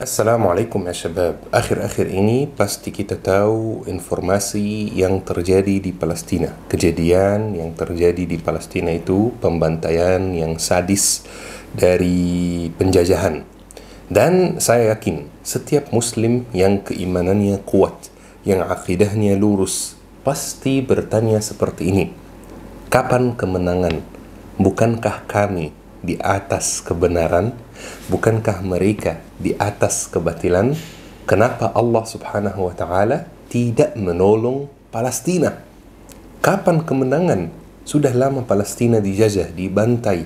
Assalamualaikum ya syabab. Akhir-akhir ini pasti kita tahu informasi yang terjadi di Palestina. Kejadian yang terjadi di Palestina itu pembantaian yang sadis dari penjajahan. Dan saya yakin setiap muslim yang keimanannya kuat, yang akidahnya lurus, pasti bertanya seperti ini. Kapan kemenangan? Bukankah kami di atas kebenaran? Bukankah mereka di atas kebatilan? Kenapa Allah Subhanahu wa taala tidak menolong Palestina? Kapan kemenangan? Sudah lama Palestina dijajah, dibantai,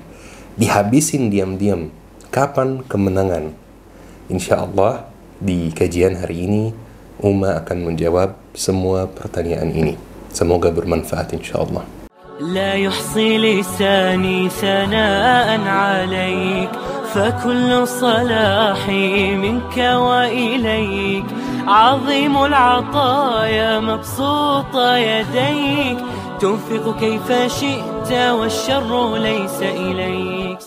dihabisin diam-diam. Kapan kemenangan? Insya Allah di kajian hari ini Uma akan menjawab semua pertanyaan ini. Semoga bermanfaat insya Allah. لا يحصي لساني ثناء عليك فكل صلاحي منك وإليك عظيم العطايا مبسوط يديك تنفق كيف شئت والشر ليس إليك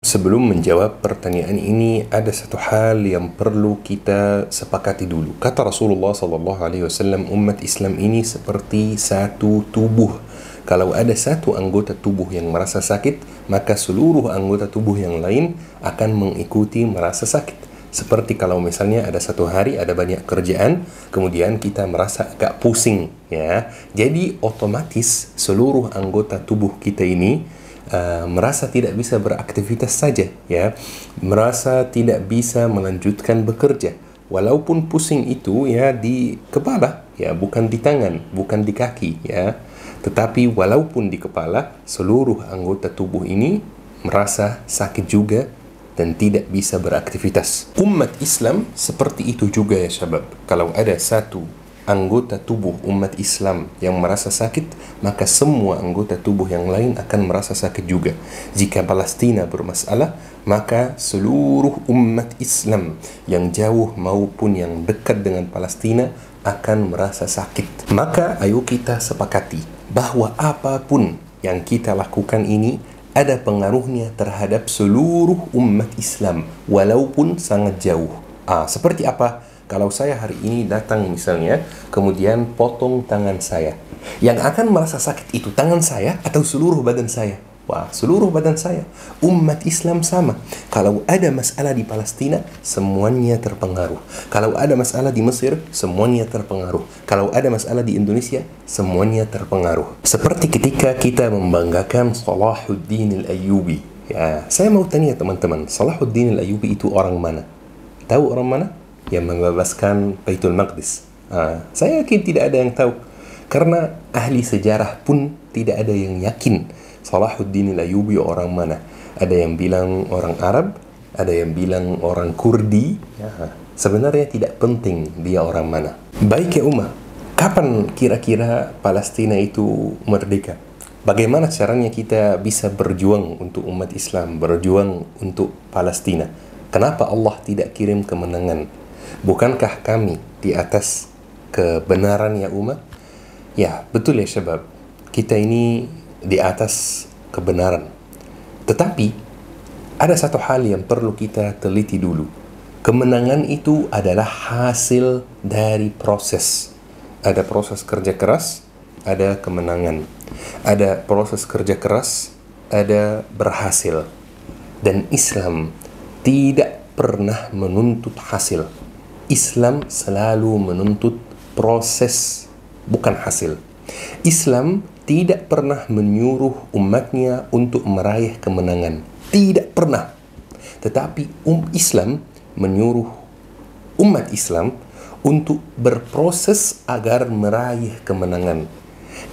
Sebelum menjawab pertanyaan ini, ada satu hal yang perlu kita sepakati dulu. Kata Rasulullah Wasallam, umat Islam ini seperti satu tubuh. Kalau ada satu anggota tubuh yang merasa sakit, maka seluruh anggota tubuh yang lain akan mengikuti merasa sakit. Seperti kalau misalnya ada satu hari ada banyak kerjaan, kemudian kita merasa agak pusing, ya. Jadi otomatis seluruh anggota tubuh kita ini Uh, merasa tidak bisa beraktivitas saja ya merasa tidak bisa melanjutkan bekerja walaupun pusing itu ya di kepala ya bukan di tangan bukan di kaki ya tetapi walaupun di kepala seluruh anggota tubuh ini merasa sakit juga dan tidak bisa beraktivitas umat Islam seperti itu juga ya syabab kalau ada satu anggota tubuh umat Islam yang merasa sakit, maka semua anggota tubuh yang lain akan merasa sakit juga. Jika Palestina bermasalah, maka seluruh umat Islam yang jauh maupun yang dekat dengan Palestina akan merasa sakit. Maka ayo kita sepakati bahwa apa pun yang kita lakukan ini ada pengaruhnya terhadap seluruh umat Islam walaupun sangat jauh. Ah, seperti apa? Kalau saya hari ini datang misalnya, kemudian potong tangan saya. Yang akan merasa sakit itu tangan saya atau seluruh badan saya? Seluruh badan saya. Umat Islam sama. Kalau ada masalah di Palestina, semuanya terpengaruh. Kalau ada masalah di Mesir, semuanya terpengaruh. Kalau ada masalah di Indonesia, semuanya terpengaruh. Seperti ketika kita membanggakan Salahuddin al-Ayyubi. Ya, saya mau tanya teman-teman, Salahuddin al-Ayyubi itu orang mana? Tahu orang mana? yang membebaskan Baitul Maqdis. Uh, saya yakin tidak ada yang tahu. Karena ahli sejarah pun tidak ada yang yakin Salahuddin al-Ayyubi orang mana. Ada yang bilang orang Arab, ada yang bilang orang Kurdi. Ya, sebenarnya tidak penting dia orang mana. Baik ya Umar, kapan kira-kira Palestina itu merdeka? Bagaimana caranya kita bisa berjuang untuk umat Islam, berjuang untuk Palestina? Kenapa Allah tidak kirim kemenangan? Bukankah kami di atas kebenaran ya umat? Ya, betul ya sebab kita ini di atas kebenaran. Tetapi ada satu hal yang perlu kita teliti dulu. Kemenangan itu adalah hasil dari proses. Ada proses kerja keras, ada kemenangan. Ada proses kerja keras, ada berhasil. Dan Islam tidak pernah menuntut hasil Islam selalu menuntut proses bukan hasil. Islam tidak pernah menyuruh umatnya untuk meraih kemenangan. Tidak pernah. Tetapi um Islam menyuruh umat Islam untuk berproses agar meraih kemenangan.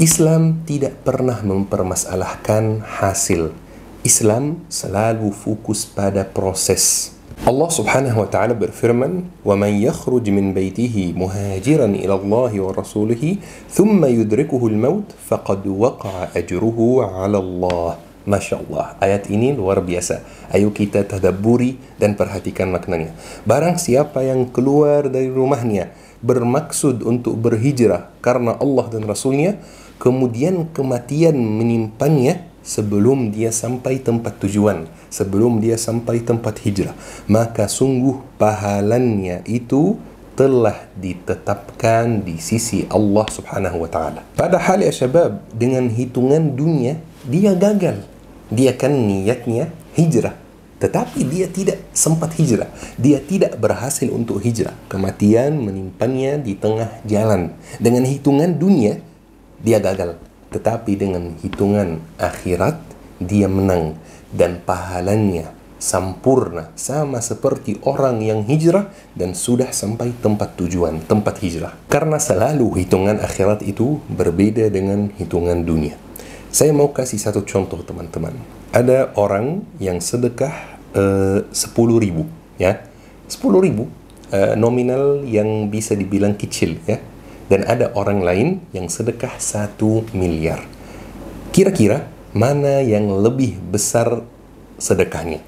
Islam tidak pernah mempermasalahkan hasil. Islam selalu fokus pada proses. Allah Subhanahu wa taala berfirman, "Wa man yakhruj min baitihi muhajiran ila Allah wa rasulih, thumma yudrikuhu al-maut, faqad waqa'a ajruhu 'ala Allah." Masya Allah, ayat ini luar biasa. Ayo kita tadabburi dan perhatikan maknanya. Barang siapa yang keluar dari rumahnya bermaksud untuk berhijrah karena Allah dan Rasulnya, kemudian kematian menimpannya, sebelum dia sampai tempat tujuan, sebelum dia sampai tempat hijrah, maka sungguh pahalanya itu telah ditetapkan di sisi Allah Subhanahu wa taala. Padahal ya syabab, dengan hitungan dunia dia gagal. Dia kan niatnya hijrah, tetapi dia tidak sempat hijrah. Dia tidak berhasil untuk hijrah. Kematian menimpannya di tengah jalan. Dengan hitungan dunia dia gagal, tetapi dengan hitungan akhirat dia menang dan pahalanya sempurna sama seperti orang yang hijrah dan sudah sampai tempat tujuan, tempat hijrah. Karena selalu hitungan akhirat itu berbeda dengan hitungan dunia. Saya mau kasih satu contoh teman-teman. Ada orang yang sedekah eh, sepuluh ribu, ya, sepuluh ribu uh, nominal yang bisa dibilang kecil, ya. Dan ada orang lain yang sedekah satu miliar. Kira-kira mana yang lebih besar sedekahnya?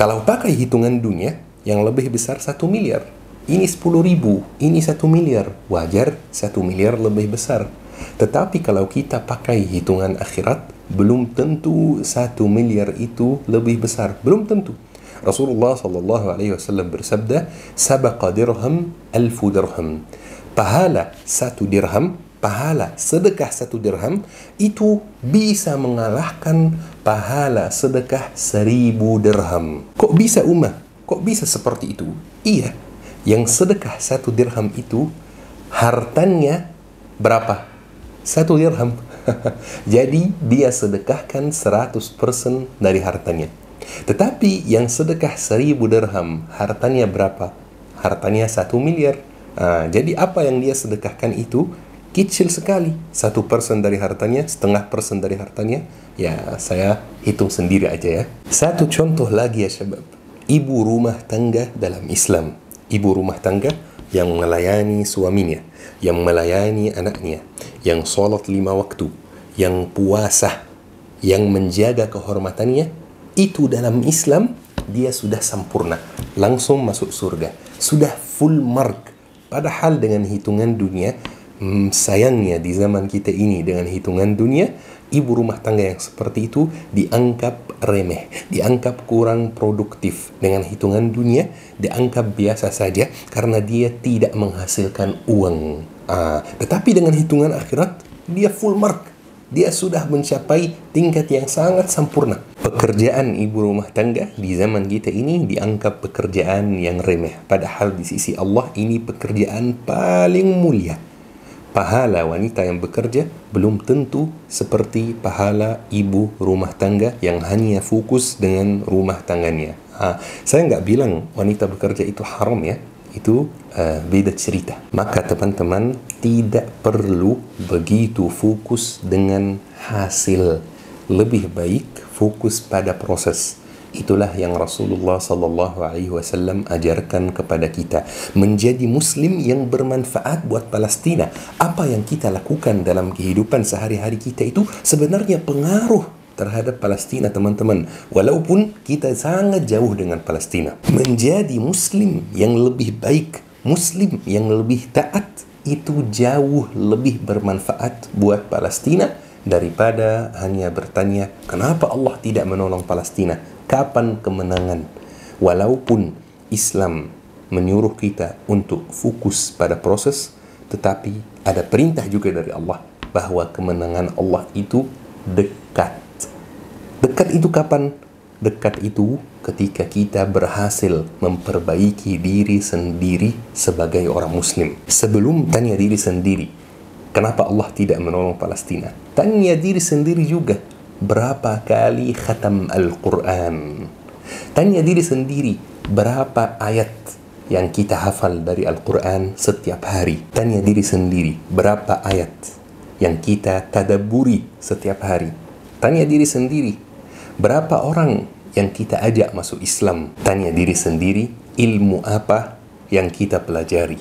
Kalau pakai hitungan dunia, yang lebih besar satu miliar. Ini sepuluh ribu, ini satu miliar. Wajar satu miliar lebih besar. Tetapi kalau kita pakai hitungan akhirat, belum tentu satu miliar itu lebih besar. Belum tentu. Rasulullah sallallahu alaihi wasallam bersabda, "Sabaqa dirham alfu dirham." Pahala satu dirham pahala sedekah satu dirham itu bisa mengalahkan pahala sedekah seribu dirham. Kok bisa Umar? Kok bisa seperti itu? Iya, yang sedekah satu dirham itu hartanya berapa? Satu dirham. Jadi dia sedekahkan 100% dari hartanya. Tetapi yang sedekah seribu dirham, hartanya berapa? Hartanya satu miliar. Nah, jadi apa yang dia sedekahkan itu kecil sekali. Satu persen dari hartanya setengah persen dari hartanya ya saya hitung sendiri aja ya. Satu contoh lagi ya syabab. Ibu rumah tangga dalam Islam. Ibu rumah tangga yang melayani suaminya yang melayani anaknya yang sholat lima waktu yang puasa yang menjaga kehormatannya itu dalam Islam dia sudah sempurna. Langsung masuk surga. Sudah full mark. Padahal dengan hitungan dunia Hmm, sayangnya di zaman kita ini dengan hitungan dunia, ibu rumah tangga yang seperti itu dianggap remeh, dianggap kurang produktif. Dengan hitungan dunia, dianggap biasa saja karena dia tidak menghasilkan uang. Ah, tetapi dengan hitungan akhirat, dia full mark. Dia sudah mencapai tingkat yang sangat sempurna. Pekerjaan ibu rumah tangga di zaman kita ini dianggap pekerjaan yang remeh. Padahal di sisi Allah ini pekerjaan paling mulia pahala wanita yang bekerja belum tentu seperti pahala ibu rumah tangga yang hanya fokus dengan rumah tangganya. Ha, saya nggak bilang wanita bekerja itu haram ya, itu uh, beda cerita. Maka teman-teman tidak perlu begitu fokus dengan hasil. Lebih baik fokus pada proses Itulah yang Rasulullah sallallahu alaihi wasallam ajarkan kepada kita menjadi muslim yang bermanfaat buat Palestina. Apa yang kita lakukan dalam kehidupan sehari-hari kita itu sebenarnya pengaruh terhadap Palestina teman-teman. Walaupun kita sangat jauh dengan Palestina. Menjadi muslim yang lebih baik, muslim yang lebih taat itu jauh lebih bermanfaat buat Palestina daripada hanya bertanya kenapa Allah tidak menolong Palestina kapan kemenangan. Walaupun Islam menyuruh kita untuk fokus pada proses tetapi ada perintah juga dari Allah bahwa kemenangan Allah itu dekat. Dekat itu kapan? Dekat itu ketika kita berhasil memperbaiki diri sendiri sebagai orang muslim. Sebelum tanya diri sendiri kenapa Allah tidak menolong Palestina? Tanya diri sendiri juga berapa kali khatam Al-Quran. Tanya diri sendiri, berapa ayat yang kita hafal dari Al-Quran setiap hari. Tanya diri sendiri, berapa ayat yang kita tadaburi setiap hari. Tanya diri sendiri, berapa orang yang kita ajak masuk Islam. Tanya diri sendiri, ilmu apa yang kita pelajari.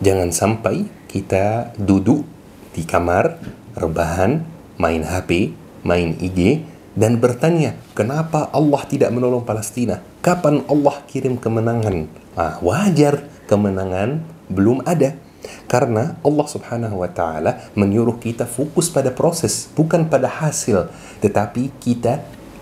Jangan sampai kita duduk di kamar, rebahan, main HP, main IG dan bertanya, kenapa Allah tidak menolong Palestina? Kapan Allah kirim kemenangan? Ah, wajar, kemenangan belum ada. Karena Allah Subhanahu wa taala menyuruh kita fokus pada proses, bukan pada hasil, tetapi kita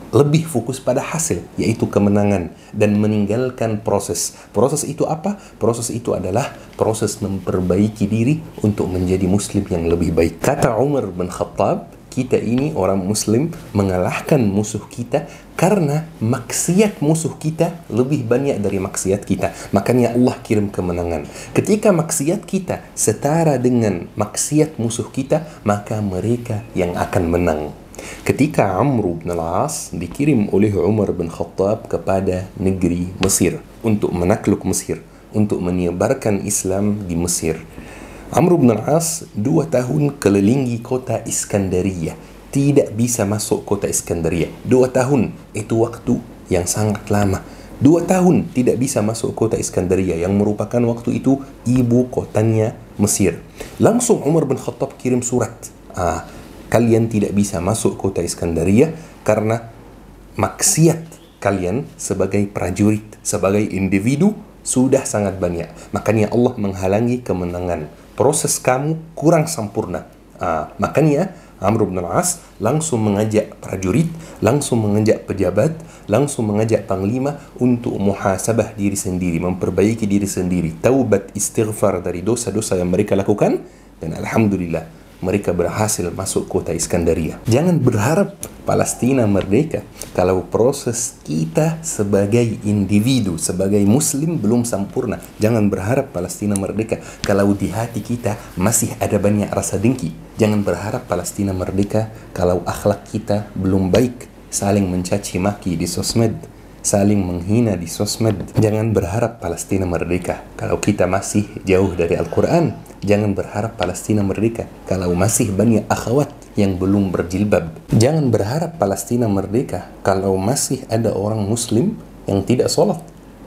lebih fokus pada hasil, yaitu kemenangan dan meninggalkan proses. Proses itu apa? Proses itu adalah proses memperbaiki diri untuk menjadi muslim yang lebih baik. Kata Umar bin Khattab, kita ini orang muslim mengalahkan musuh kita karena maksiat musuh kita lebih banyak dari maksiat kita. Makanya Allah kirim kemenangan. Ketika maksiat kita setara dengan maksiat musuh kita, maka mereka yang akan menang. Ketika Amr bin al-As dikirim oleh Umar bin Khattab kepada negeri Mesir untuk menakluk Mesir, untuk menyebarkan Islam di Mesir. Amr bin al-As dua tahun kelilingi kota Iskandaria, tidak bisa masuk kota Iskandaria. Dua tahun itu waktu yang sangat lama. Dua tahun tidak bisa masuk kota Iskandaria yang merupakan waktu itu ibu kotanya Mesir. Langsung Umar bin Khattab kirim surat. Ah, kalian tidak bisa masuk kota Iskandaria karena maksiat kalian sebagai prajurit, sebagai individu sudah sangat banyak. Makanya Allah menghalangi kemenangan. Proses kamu kurang sempurna. Ah, makanya Amr bin al-As langsung mengajak prajurit, langsung mengajak pejabat, langsung mengajak panglima untuk muhasabah diri sendiri, memperbaiki diri sendiri, taubat istighfar dari dosa-dosa yang mereka lakukan dan alhamdulillah mereka berhasil masuk kota Iskandaria. Jangan berharap Palestina merdeka kalau proses kita sebagai individu, sebagai muslim belum sempurna. Jangan berharap Palestina merdeka kalau di hati kita masih ada banyak rasa dengki. Jangan berharap Palestina merdeka kalau akhlak kita belum baik, saling mencaci maki di sosmed, saling menghina di sosmed. Jangan berharap Palestina merdeka kalau kita masih jauh dari Al-Quran. Jangan berharap Palestina merdeka kalau masih banyak akhwat yang belum berjilbab. Jangan berharap Palestina merdeka kalau masih ada orang muslim yang tidak sholat.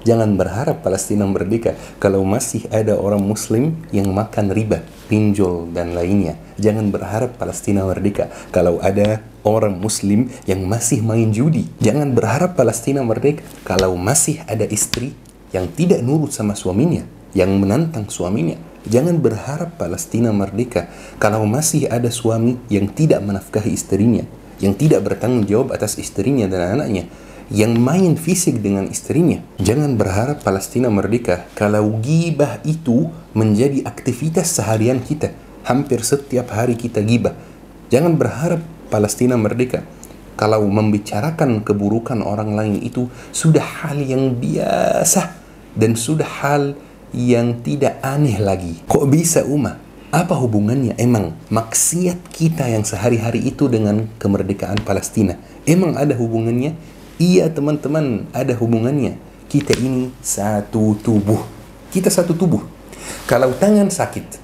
Jangan berharap Palestina merdeka kalau masih ada orang muslim yang makan riba, pinjol, dan lainnya. Jangan berharap Palestina merdeka kalau ada orang muslim yang masih main judi. Jangan berharap Palestina merdeka kalau masih ada istri yang tidak nurut sama suaminya, yang menantang suaminya. Jangan berharap Palestina merdeka kalau masih ada suami yang tidak menafkahi istrinya, yang tidak bertanggung jawab atas istrinya dan anaknya, yang main fisik dengan istrinya. Jangan berharap Palestina merdeka kalau gibah itu menjadi aktivitas seharian kita. Hampir setiap hari kita gibah. Jangan berharap Palestina merdeka kalau membicarakan keburukan orang lain itu sudah hal yang biasa dan sudah hal yang tidak aneh lagi. Kok bisa Uma? Apa hubungannya emang maksiat kita yang sehari-hari itu dengan kemerdekaan Palestina? Emang ada hubungannya? Iya teman-teman, ada hubungannya. Kita ini satu tubuh. Kita satu tubuh. Kalau tangan sakit,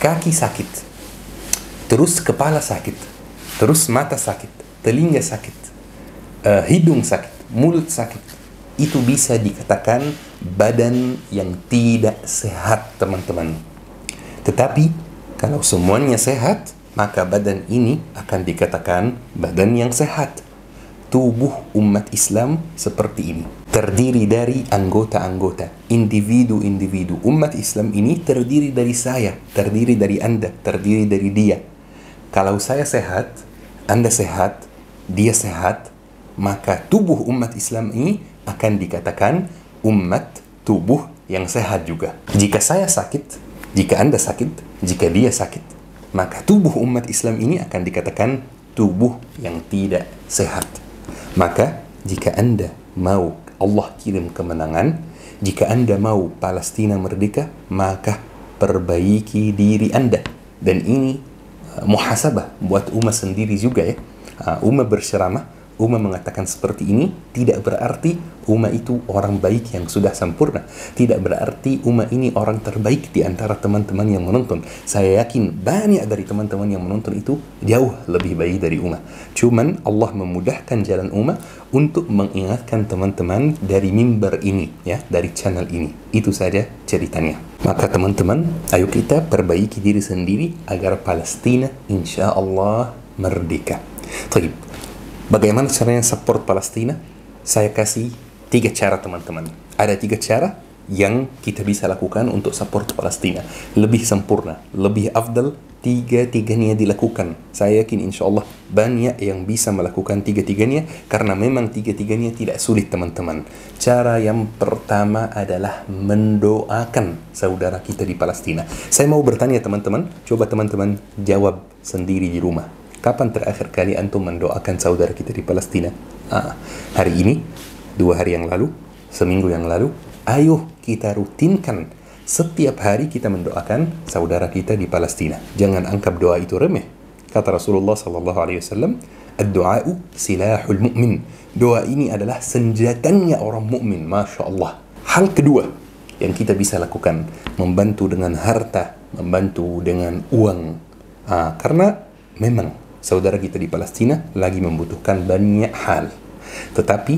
kaki sakit, terus kepala sakit, terus mata sakit, telinga sakit, uh, hidung sakit, mulut sakit, itu bisa dikatakan badan yang tidak sehat teman-teman. Tetapi kalau semuanya sehat, maka badan ini akan dikatakan badan yang sehat. Tubuh umat Islam seperti ini. Terdiri dari anggota-anggota, individu-individu. Umat Islam ini terdiri dari saya, terdiri dari Anda, terdiri dari dia. Kalau saya sehat, Anda sehat, dia sehat, maka tubuh umat Islam ini akan dikatakan umat tubuh yang sehat juga. Jika saya sakit, jika Anda sakit, jika dia sakit, maka tubuh umat Islam ini akan dikatakan tubuh yang tidak sehat. Maka jika Anda mau Allah kirim kemenangan, jika Anda mau Palestina merdeka, maka perbaiki diri Anda. Dan ini uh, muhasabah buat umat sendiri juga ya. Uh, umat berceramah Uma mengatakan seperti ini tidak berarti Uma itu orang baik yang sudah sempurna. Tidak berarti Uma ini orang terbaik di antara teman-teman yang menonton. Saya yakin banyak dari teman-teman yang menonton itu jauh lebih baik dari Uma. Cuman Allah memudahkan jalan Uma untuk mengingatkan teman-teman dari mimbar ini, ya, dari channel ini. Itu saja ceritanya. Maka teman-teman, ayo kita perbaiki diri sendiri agar Palestina insya Allah merdeka. Taib. Bagaimana caranya support Palestina? Saya kasih tiga cara teman-teman. Ada tiga cara yang kita bisa lakukan untuk support Palestina. Lebih sempurna, lebih afdal tiga-tiganya dilakukan. Saya yakin insya Allah banyak yang bisa melakukan tiga-tiganya karena memang tiga-tiganya tidak sulit teman-teman. Cara yang pertama adalah mendoakan saudara kita di Palestina. Saya mau bertanya teman-teman, coba teman-teman jawab sendiri di rumah. Kapan terakhir kali antum mendoakan saudara kita di Palestina? Ah, hari ini, dua hari yang lalu, seminggu yang lalu, ayo kita rutinkan setiap hari kita mendoakan saudara kita di Palestina. Jangan anggap doa itu remeh. Kata Rasulullah sallallahu alaihi wasallam, "Ad-du'a'u silahul mu'min." Doa ini adalah senjatanya orang mukmin, Masya Allah. Hal kedua yang kita bisa lakukan, membantu dengan harta, membantu dengan uang. Ah, karena memang saudara kita di Palestina lagi membutuhkan banyak hal. Tetapi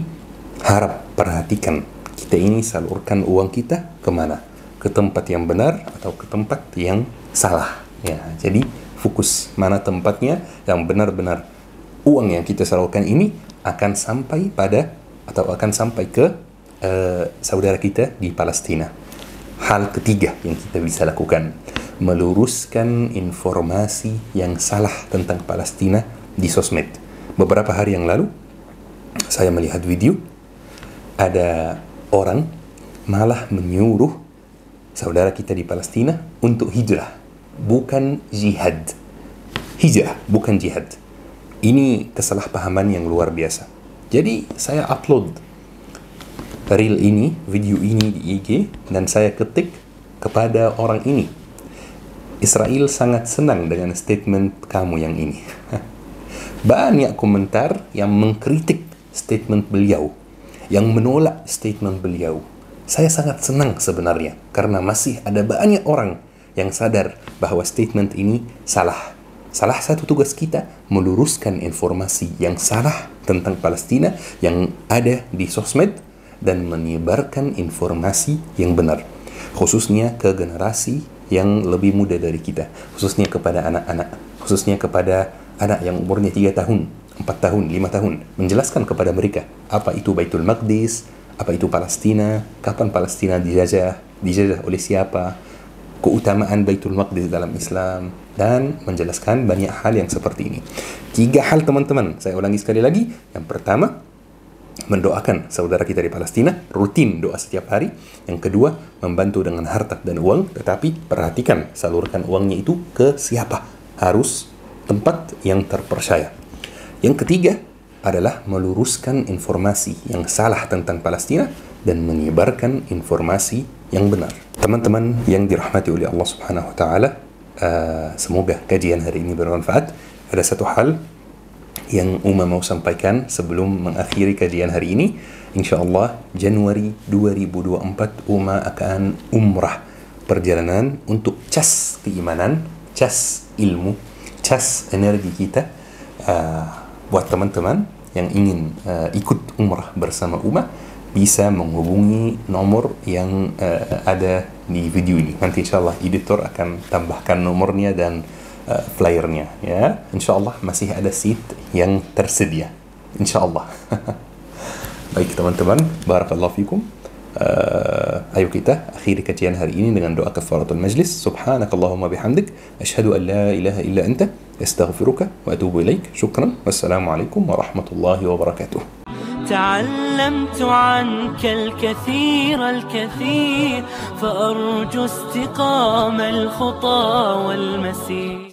harap perhatikan kita ini salurkan uang kita ke mana? Ke tempat yang benar atau ke tempat yang salah. Ya, jadi fokus mana tempatnya yang benar-benar uang yang kita salurkan ini akan sampai pada atau akan sampai ke uh, saudara kita di Palestina. Hal ketiga yang kita bisa lakukan meluruskan informasi yang salah tentang Palestina di sosmed. Beberapa hari yang lalu saya melihat video ada orang malah menyuruh saudara kita di Palestina untuk hijrah, bukan jihad. Hijrah, bukan jihad. Ini kesalahpahaman yang luar biasa. Jadi saya upload reel ini, video ini di IG dan saya ketik kepada orang ini. Israel sangat senang dengan statement kamu yang ini. Banyak komentar yang mengkritik statement beliau yang menolak statement beliau. Saya sangat senang sebenarnya karena masih ada banyak orang yang sadar bahwa statement ini salah. Salah satu tugas kita meluruskan informasi yang salah tentang Palestina yang ada di sosmed dan menyebarkan informasi yang benar. Khususnya ke generasi yang lebih muda dari kita. Khususnya kepada anak-anak. Khususnya kepada anak yang umurnya 3 tahun 4 tahun, 5 tahun menjelaskan kepada mereka apa itu Baitul Maqdis, apa itu Palestina, kapan Palestina dijajah, dijajah oleh siapa, keutamaan Baitul Maqdis dalam Islam dan menjelaskan banyak hal yang seperti ini. Tiga hal teman-teman, saya ulangi sekali lagi. Yang pertama, mendoakan saudara kita di Palestina, rutin doa setiap hari. Yang kedua, membantu dengan harta dan uang, tetapi perhatikan salurkan uangnya itu ke siapa. Harus tempat yang terpercaya. Yang ketiga adalah meluruskan informasi yang salah tentang Palestina dan menyebarkan informasi yang benar. Teman-teman yang dirahmati oleh Allah Subhanahu wa taala, uh, semoga kajian hari ini bermanfaat. Ada satu hal yang Uma mau sampaikan sebelum mengakhiri kajian hari ini. Insya Allah Januari 2024 Uma akan umrah perjalanan untuk cas keimanan, cas ilmu, cas energi kita. Uh, buat teman-teman yang ingin uh, ikut umrah bersama Uma bisa menghubungi nomor yang uh, ada di video ini. Nanti insya Allah editor akan tambahkan nomornya dan flyernya. Ya, insya Allah masih ada seat yang tersedia. Insya Allah. Baik teman-teman, barakallahu fikum. Uh, ayo kita akhiri kajian hari ini dengan doa kafaratul majlis. Subhanakallahumma bihamdik. Ashhadu an la ilaha illa anta. واتوب اليك شكرا والسلام عليكم ورحمه الله وبركاته تعلمت عنك الكثير الكثير فارجو استقام الخطى والمسير